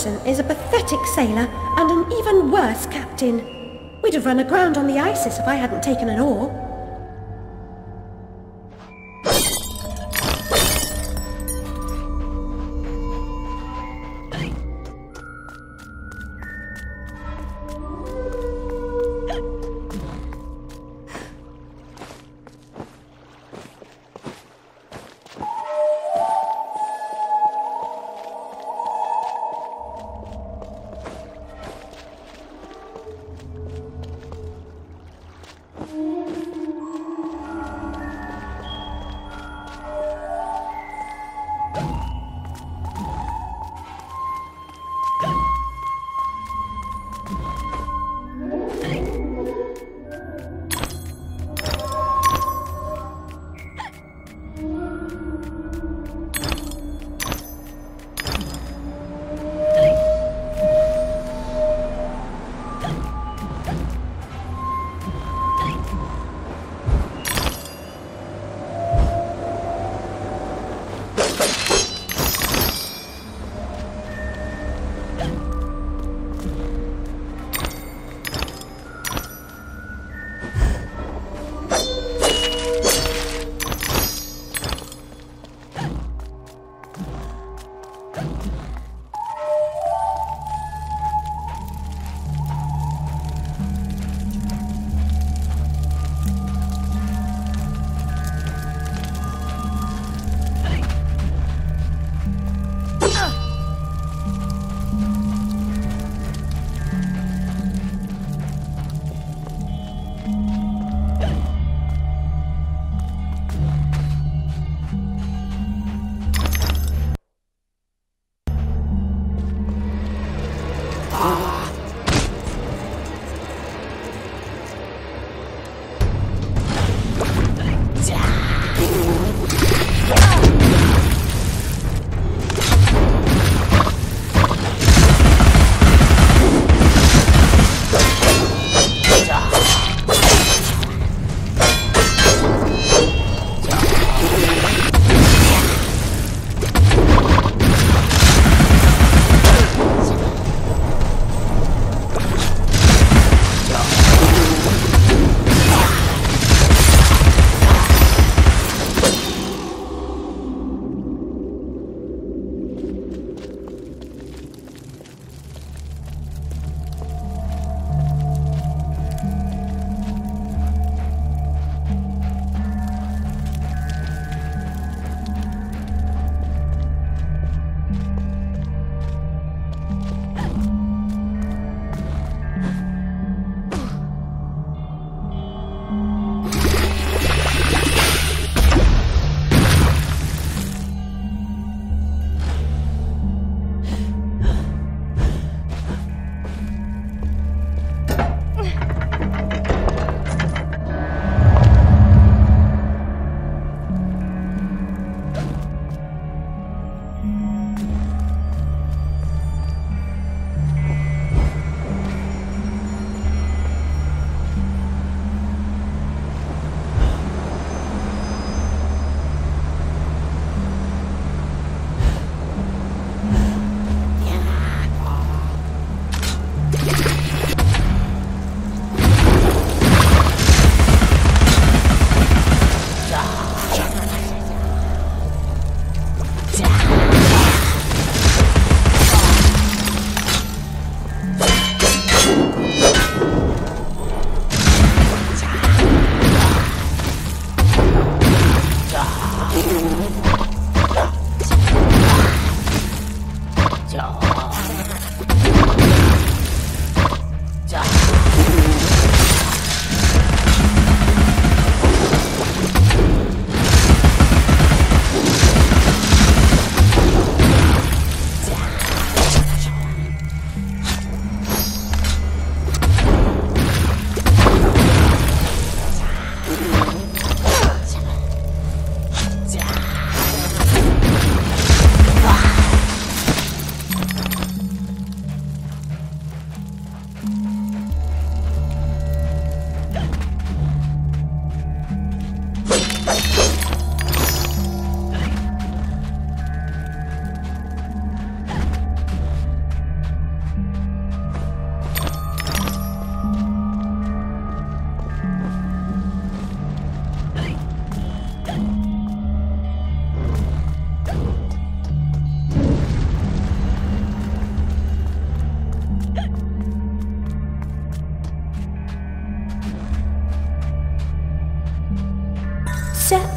Is a pathetic sailor and an even worse captain. We'd have run aground on the Isis if I hadn't taken an oar.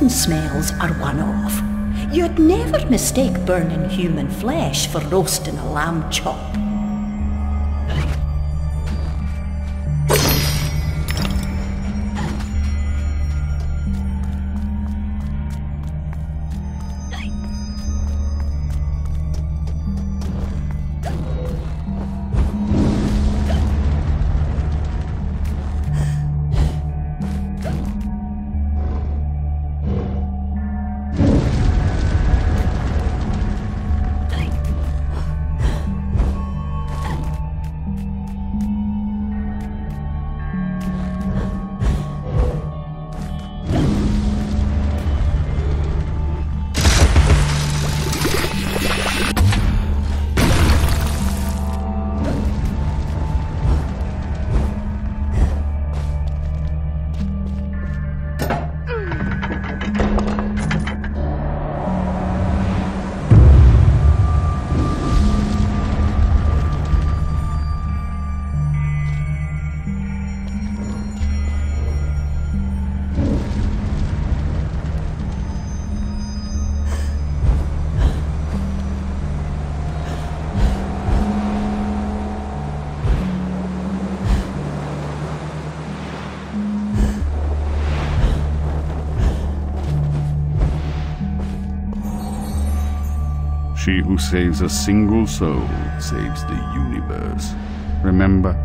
Certain smells are one-off. You'd never mistake burning human flesh for roasting a lamb chop. She who saves a single soul saves the universe. Remember?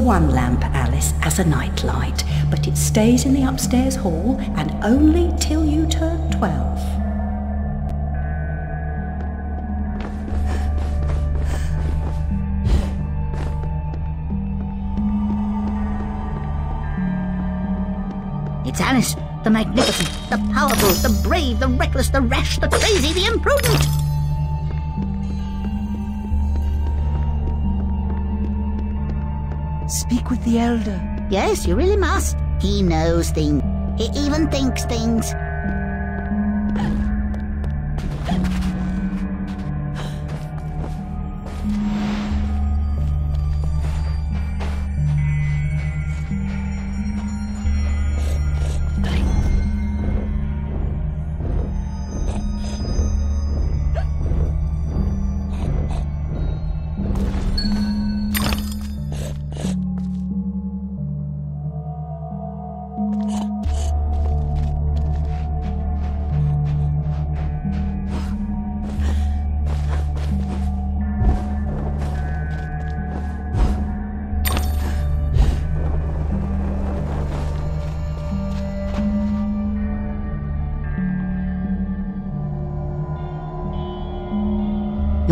The one lamp, Alice, as a nightlight, but it stays in the upstairs hall and only till you turn 12. It's Alice, the magnificent, the powerful, the brave, the reckless, the rash, the crazy, the imprudent. Speak with the Elder. Yes, you really must. He knows things. He even thinks things.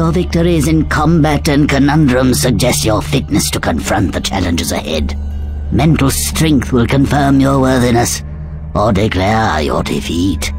Your victories in combat and conundrums suggest your fitness to confront the challenges ahead. Mental strength will confirm your worthiness or declare your defeat.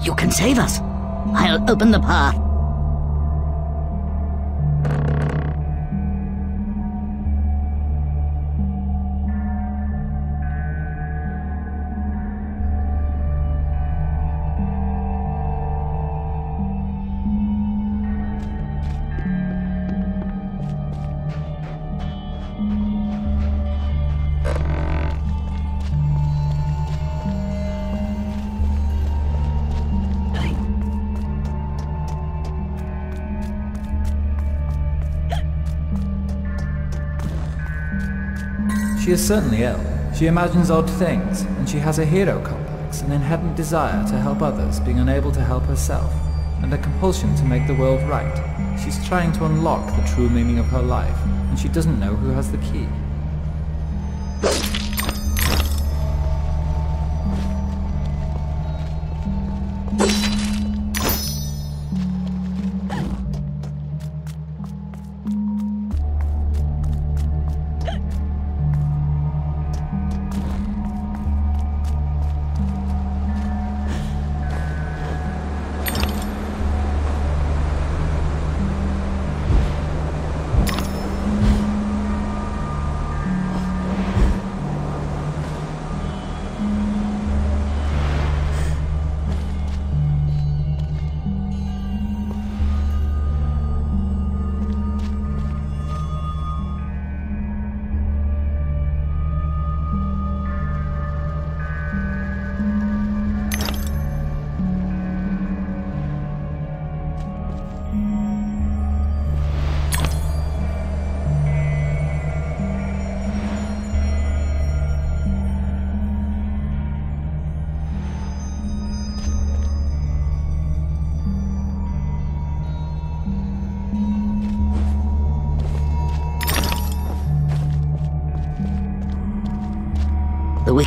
You can save us. I'll open the path. Is certainly ill. She imagines odd things, and she has a hero complex, an inherent desire to help others being unable to help herself, and a compulsion to make the world right. She's trying to unlock the true meaning of her life, and she doesn't know who has the key.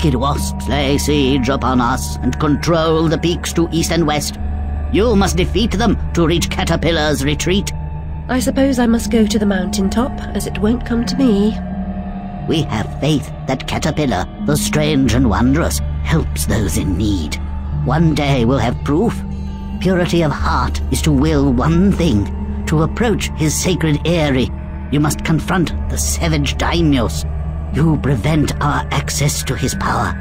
Wicked wasps lay siege upon us and control the peaks to east and west. You must defeat them to reach Caterpillar's retreat. I suppose I must go to the mountain top, as it won't come to me. We have faith that Caterpillar, the strange and wondrous, helps those in need. One day we'll have proof. Purity of heart is to will one thing, to approach his sacred eyrie. You must confront the savage daimyos. You prevent our access to his power.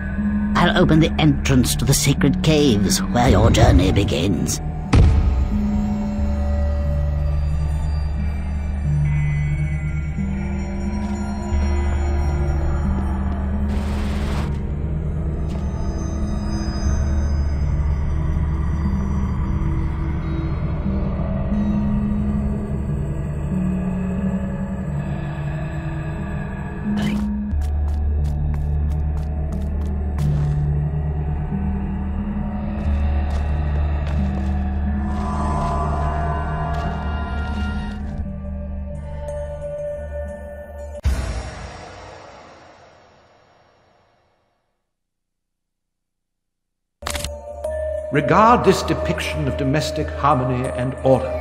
I'll open the entrance to the sacred caves where your journey begins. Regard this depiction of domestic harmony and order.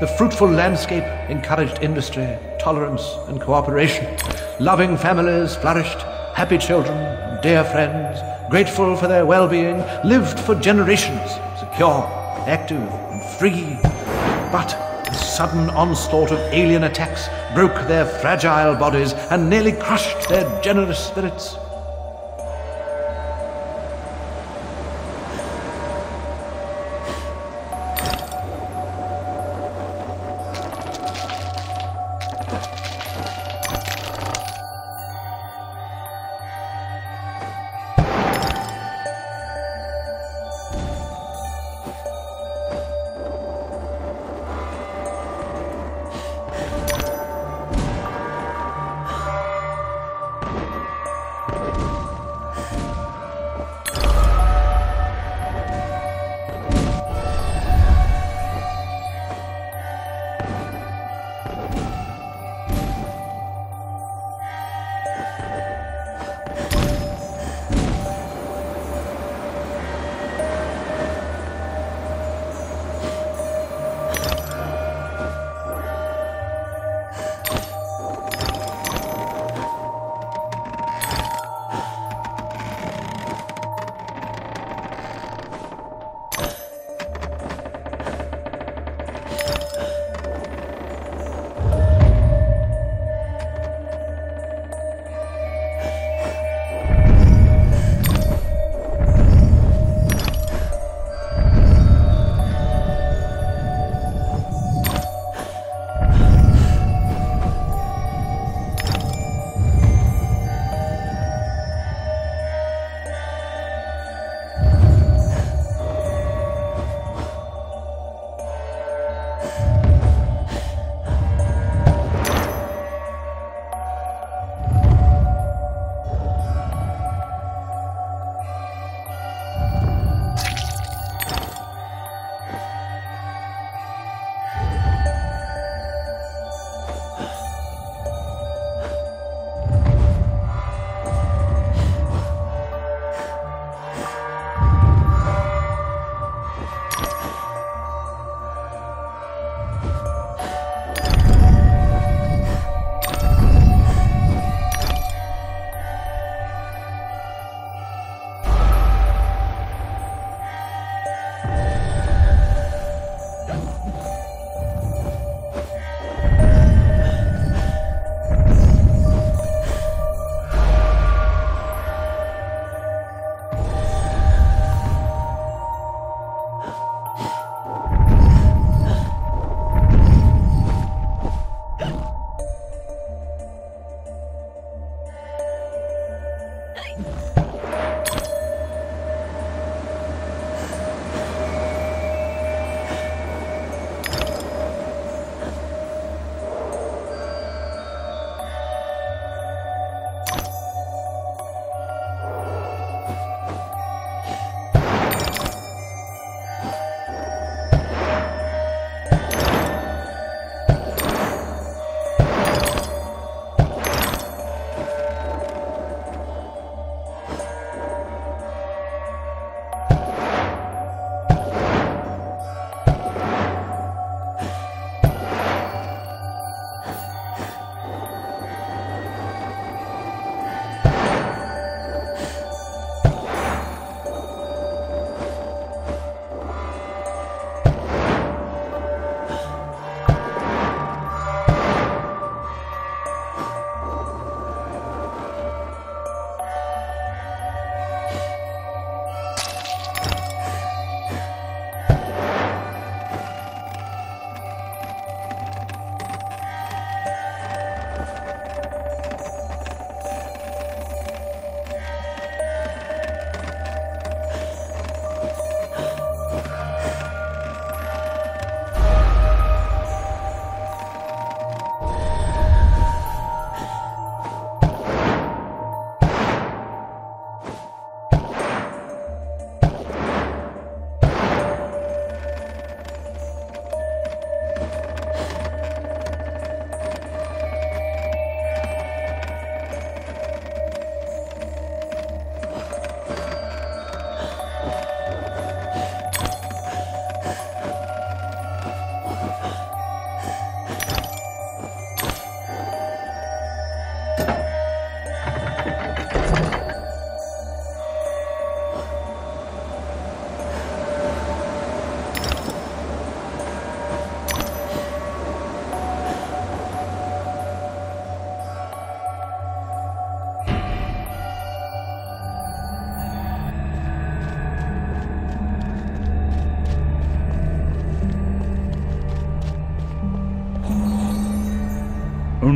The fruitful landscape encouraged industry, tolerance, and cooperation. Loving families flourished, happy children, dear friends, grateful for their well being, lived for generations, secure, active, and free. But the sudden onslaught of alien attacks broke their fragile bodies and nearly crushed their generous spirits.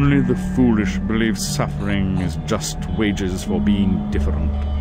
Only the foolish believe suffering is just wages for being different.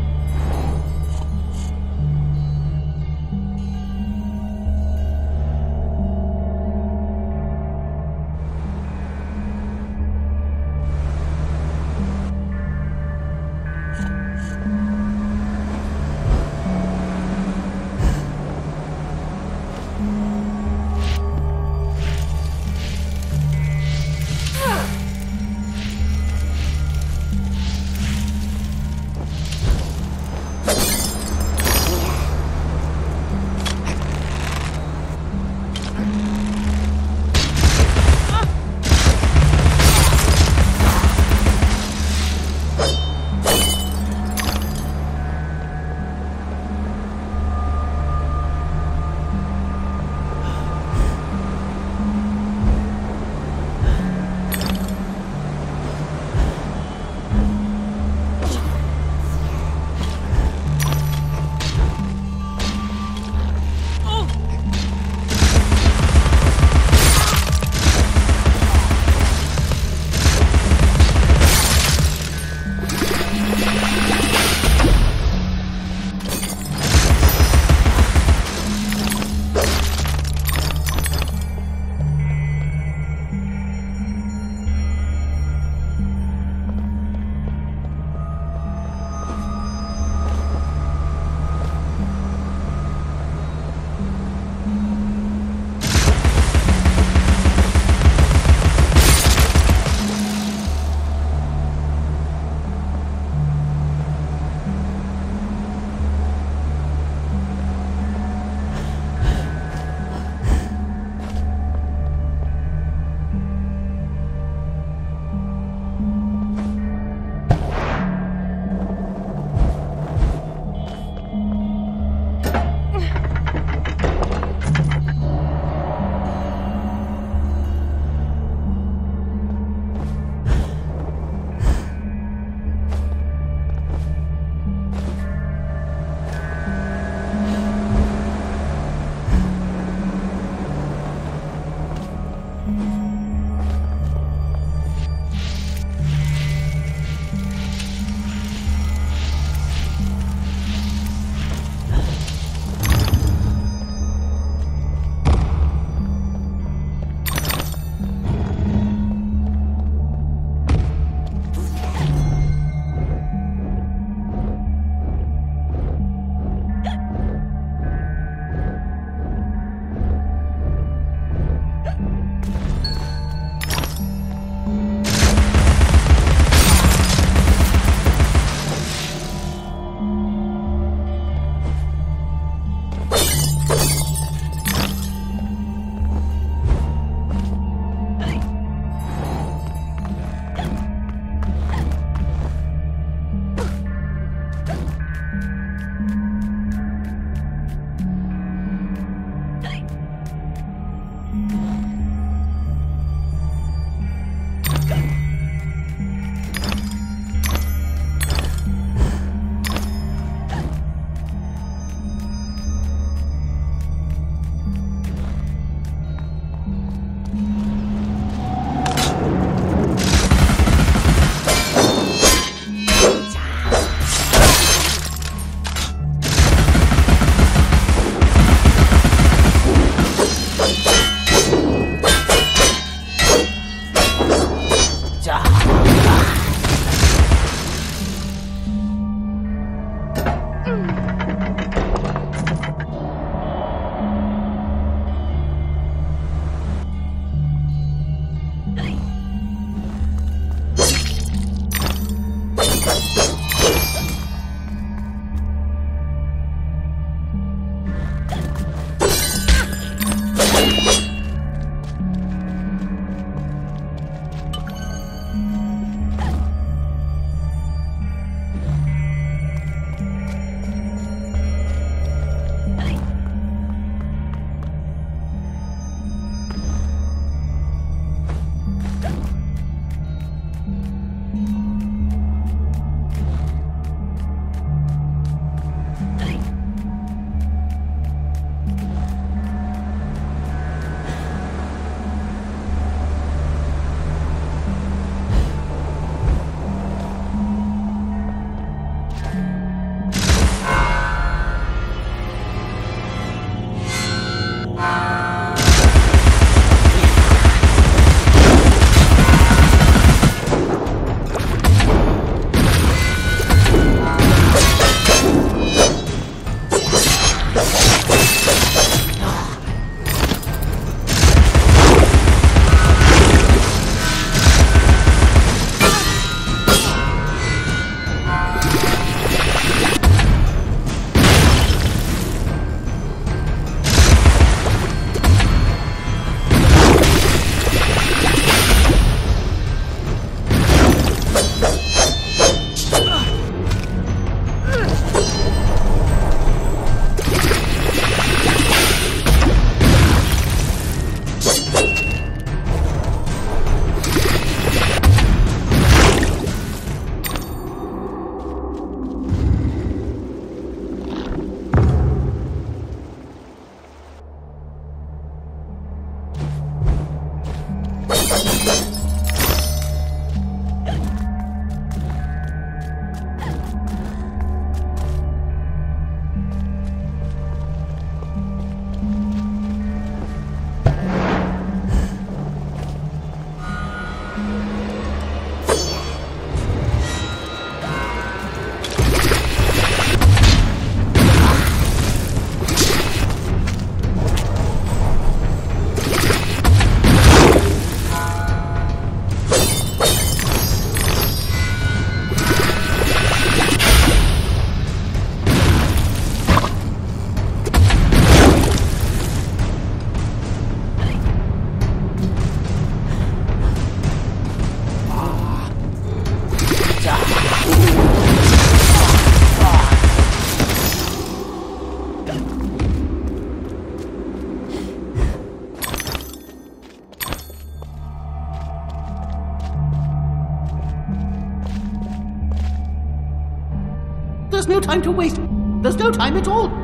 Time to waste. There's no time at all.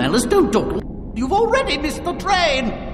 Alice, don't dawdle. You've already missed the train.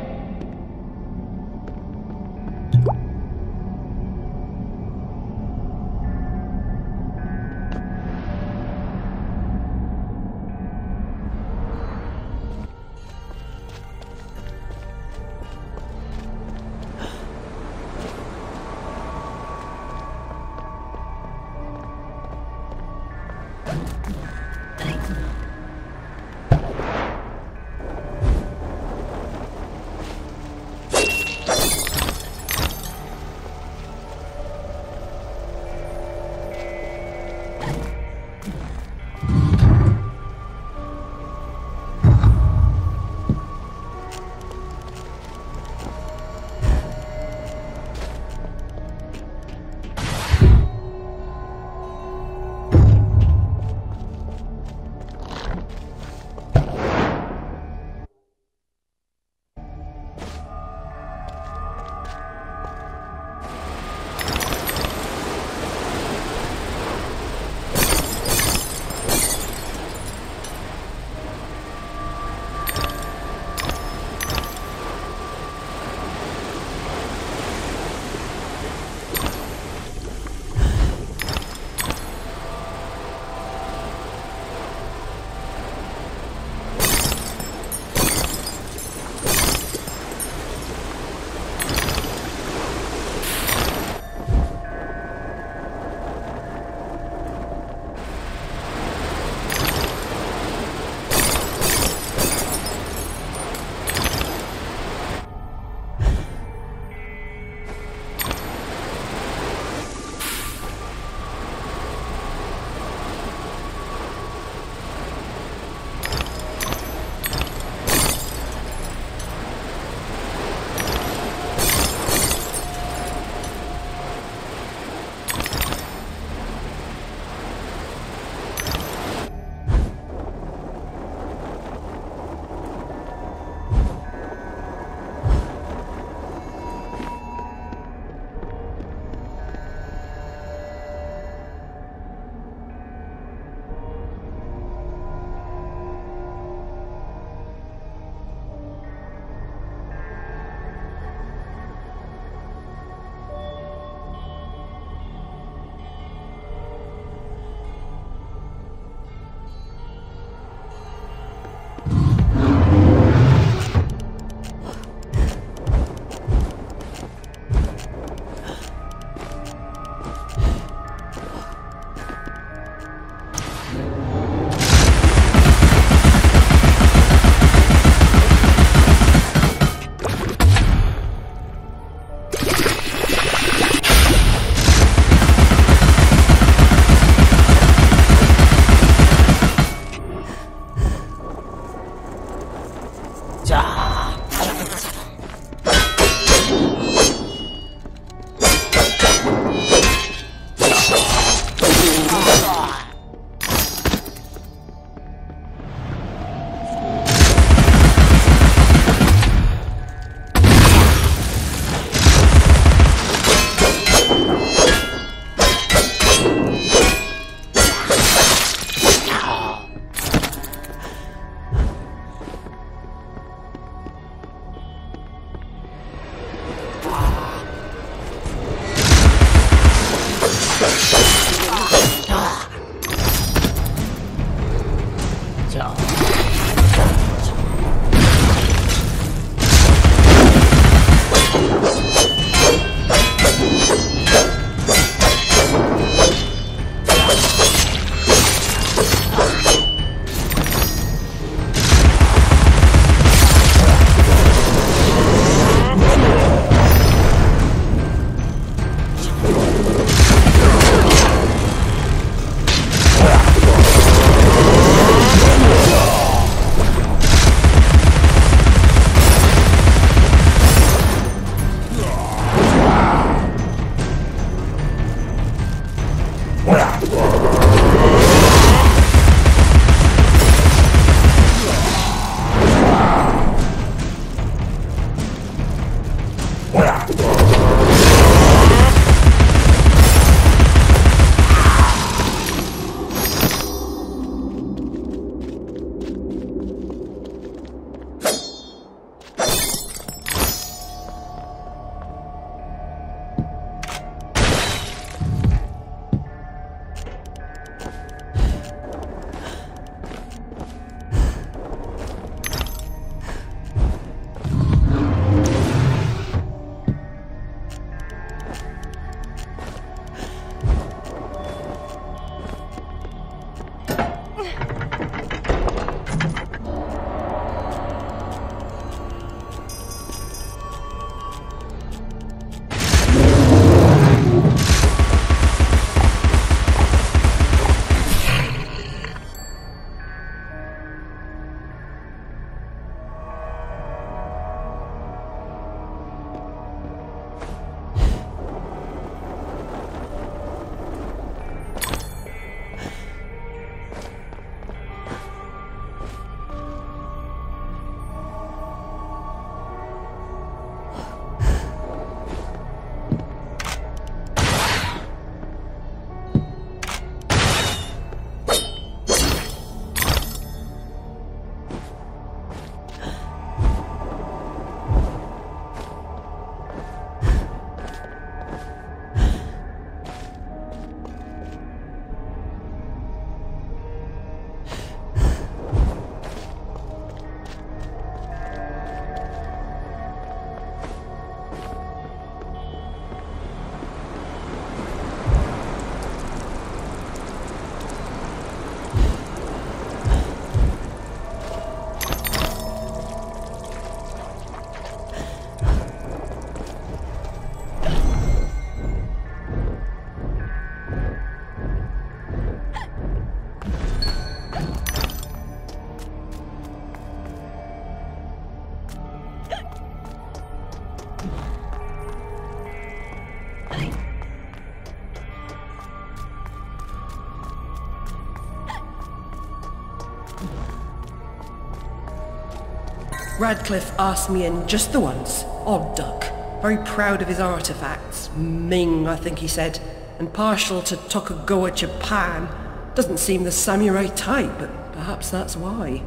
Radcliffe asked me in just the once. Odd duck. Very proud of his artifacts. Ming, I think he said. And partial to Tokugawa Japan. Doesn't seem the samurai type, but perhaps that's why.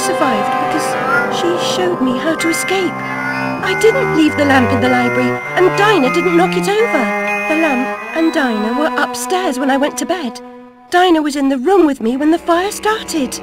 Survived because she showed me how to escape. I didn't leave the lamp in the library, and Dinah didn't knock it over. The lamp and Dinah were upstairs when I went to bed. Dinah was in the room with me when the fire started.